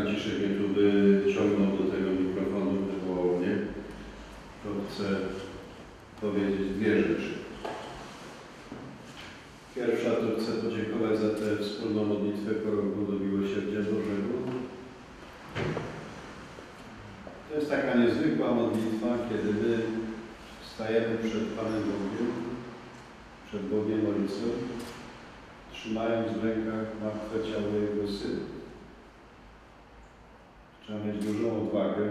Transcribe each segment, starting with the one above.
Franciszek mnie tu wyciągnął do tego mikrofonu wywołanie, to chcę powiedzieć dwie rzeczy. Pierwsza to chcę podziękować za tę wspólną modlitwę proroku do Miłosierdzia Bożego. To jest taka niezwykła modlitwa, kiedy my stajemy przed Panem Bogiem, przed Bogiem Ojcem, trzymając w rękach martwe ciało Jego Syna. Trzeba mieć dużą odwagę,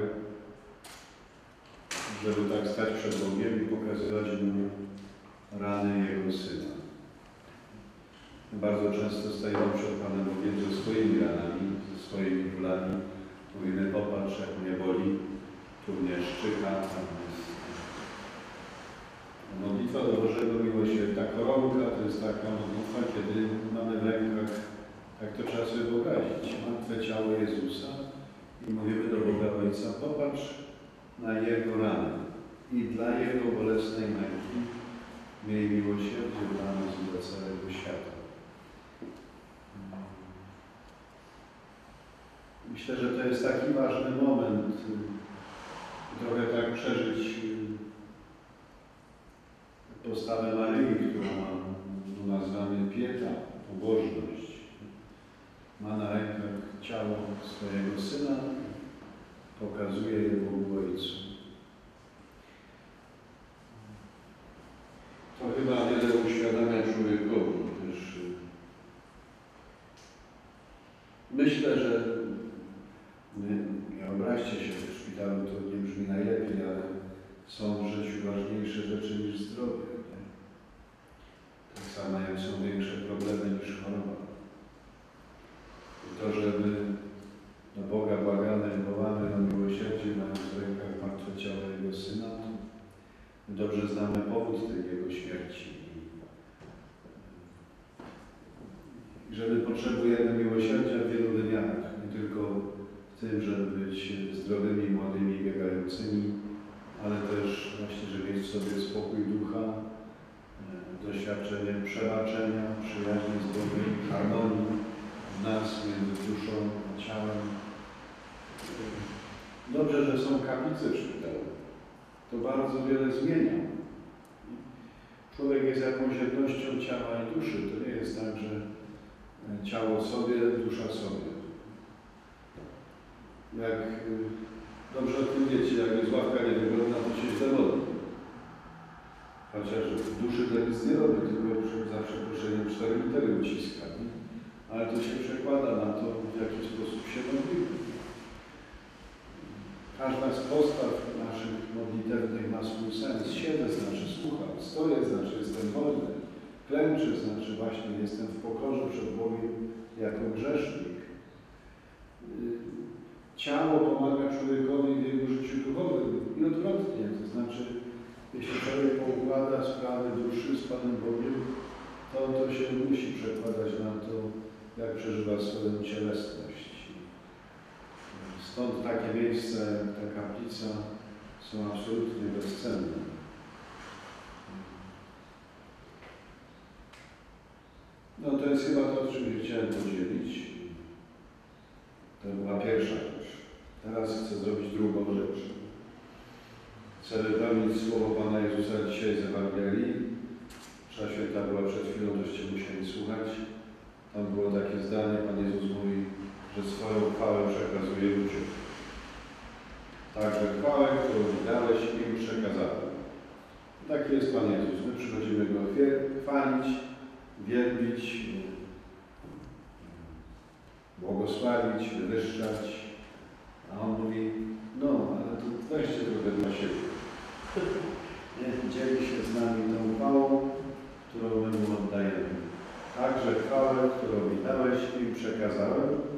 żeby tak stać przed Bogiem i pokazywać Mu rany Jego Syna. Bardzo często stajemy przed Panem Bogiem ze swoimi ranami, ze swoimi bólami. Mówimy, popatrz, jak mnie boli, tu mnie szczyka, tam jest. Modlitwa do Bożego Miłosierdzia, ta koronka to jest taka modlitwa, kiedy mamy w rękach, tak to trzeba sobie wyobrazić, martwe ciało Jezusa i mówimy do Boga Ojca, popatrz na Jego rany i dla Jego bolesnej męki miej miłosierdzie dla nas i dla całego świata. Myślę, że to jest taki ważny moment, y, trochę tak przeżyć y, postawę Maryi, która ma, tu nazwamy pieta, pobożność. Ma na rękach ciało swojego syna, pokazuje je Bogu Ojcu. To chyba wiele uświadamia człowiekowi też. y, Myślę, że my, wyobraźcie się, w szpitalu to nie brzmi najlepiej, ale są w życiu ważniejsze rzeczy niż zdrowie. Nie? Tak samo jak są większe problemy niż choroba. To, że my do Boga błagamy, wołamy o miłosierdzie, mając w rękach martwe ciało Jego Syna, to my dobrze znamy powód tej Jego śmierci. I że my potrzebujemy miłosierdzia w wielu wymiarach, nie tylko w tym, żeby być zdrowymi, młodymi, biegającymi, ale też właśnie, żeby mieć w sobie spokój ducha, e, doświadczenie przebaczenia, przyjaźni z Bogiem, harmonii w nas między duszą a ciałem. Dobrze, że są kaplice szpitalu. To bardzo wiele zmienia. Człowiek jest jakąś jednością ciała i duszy. To nie jest tak, że e, ciało sobie, dusza sobie. Jak y, dobrze o tym wiecie, jak jest ławka niewygodna, to się modli. Chociaż w duszy to nic nie robi, tylko za przeproszeniem cztery litery uciska. Ale to się przekłada na to, w jaki sposób się modlimy. Każda z postaw naszych modlitewnych ma swój sens. Siedzę znaczy słucham, stoję znaczy jestem wolny, klęczę znaczy właśnie jestem w pokorze przed Bogiem jako grzesznik. Y, Ciało pomaga człowiekowi w jego życiu duchowym i odwrotnie. To znaczy, jeśli człowiek poukłada sprawy duszy z Panem Bogiem, to to się musi przekładać na to, jak przeżywa swoją cielesność. Stąd takie miejsca jak ta kaplica są absolutnie bezcenne. No to jest chyba to, czym chciałem podzielić. To była pierwsza rzecz. Teraz chcę zrobić drugą rzecz. Chcę wypełnić słowo Pana Jezusa dzisiaj z Ewangelii. Msza święta była przed chwilą, toście musieli słuchać. Tam było takie zdanie, Pan Jezus mówi, że swoją chwałę przekazuje ludziom. Także chwałę, którą dałeś, im przekazałem. Taki jest Pan Jezus. My przychodzimy Go chwalić, wielbić, błogosławić, wywyższać. A on mówi, no, ale to weźcie trochę dla siebie. Dzieli się z nami tą chwałą, którą my mu oddajemy. Także chwałę, którą mi dałeś, im przekazałem.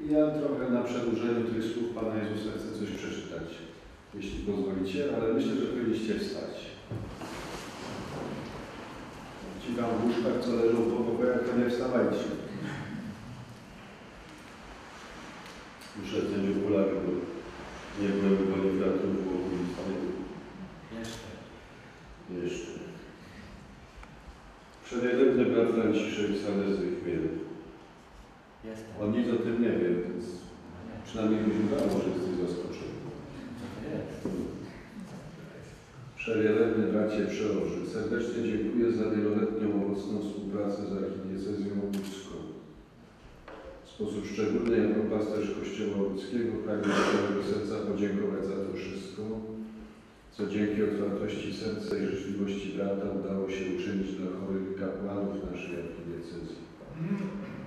Ja trochę na przedłużeniu tych słów Pana Jezusa chcę coś przeczytać, jeśli pozwolicie, ale myślę, że powinniście wstać. Ci tam w łóżkach, co leżą po pokojach, to nie wstawajcie. Muszę zdjąć okulary, bo nie byłem w koniferatu, było ulicznego. Jeszcze. Jeszcze. Przewielebny brat Franciszek z Salezy Chmiel. Jestem. On nic o tym nie wie, więc przynajmniej byś udało, że jesteś zaskoczony. Przewielebny bracie przełoży, serdecznie dziękuję za wieloletnią owocną współpracę z archidiecezją łódzką. W sposób szczególny jako pasterz Kościoła Łódzkiego pragnę z całego serca podziękować za to wszystko, co dzięki otwartości serca i życzliwości brata udało się uczynić dla chorych kapłanów naszej archidiecezji.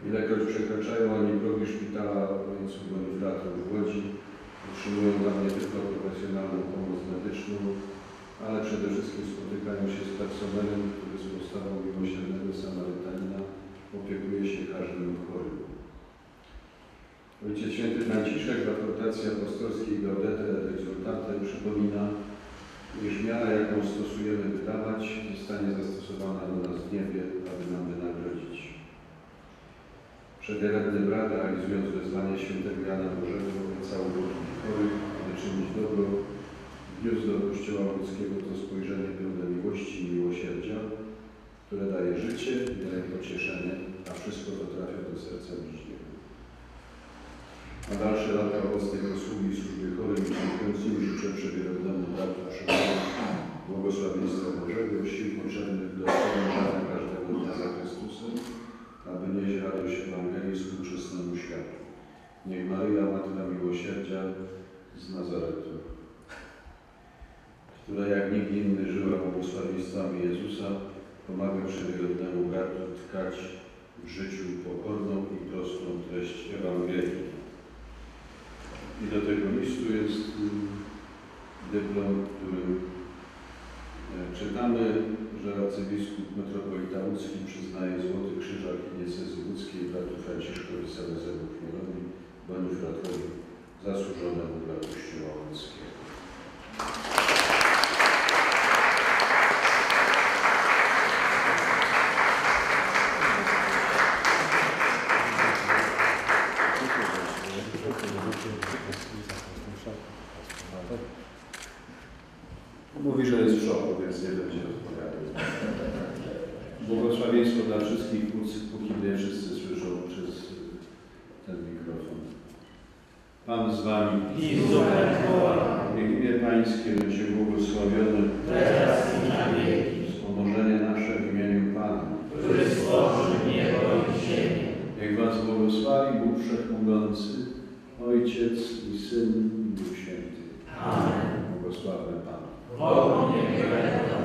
Ilekroć przekraczają oni progi szpitala ojców Bonifratów w Łodzi, otrzymują dla mnie tylko profesjonalną pomoc medyczną, ale przede wszystkim spotykają się z personelem, który z postawą miłosiernego Samarytanina opiekuje się każdym chorym. Ojciec Święty Franciszek w adhortacji apostolskiej Gaudete et przypomina, iż miara, jaką stosujemy Przewielebny brat, realizując wezwanie świętego Jana Bożego, obiecał ubogich chorych, aby czynić dobro, wniósł do Kościoła Ludzkiego to spojrzenie pełne miłości i miłosierdzia, które daje życie daje pocieszenie, a wszystko to trafia do serca bliźniego. Na dalsze lata owocnej posługi służby chorym i cierpiącym życzę przewielebnemu bratu przygodę błogosławieństwa Bożego, z Nazaretu, która jak nikt inny żyła błogosławieństwami Jezusa, pomaga przewielebnemu bratu tkać w życiu pokorną i prostą treść Ewangelii. I do tego listu jest mm, dyplom, w którym e, czytamy, że arcybiskup metropolita łódzki przyznaje Złoty Krzyż Archidiecezy Łódzkiej bratu Franciszkowi Salezeru Chmielowi, Bonifratowi, zasłużonemu dla Kościoła Łódzkiego. Mówi, że jest w szoku, więc nie będzie odpowiadał. Błogosławieństwo dla wszystkich, póki- póki nie wszyscy słyszą przez. Pan z Wami. I Niech imię Pańskie będzie błogosławione. teraz i na wieki, Wspomożenie nasze w imieniu Pana. który stworzył niebo i ziemię. Niech Was błogosławi Bóg Wszechmogący, Ojciec i Syn i Duch Święty. Amen. Błogosławmy Pana. Bogu niech będzie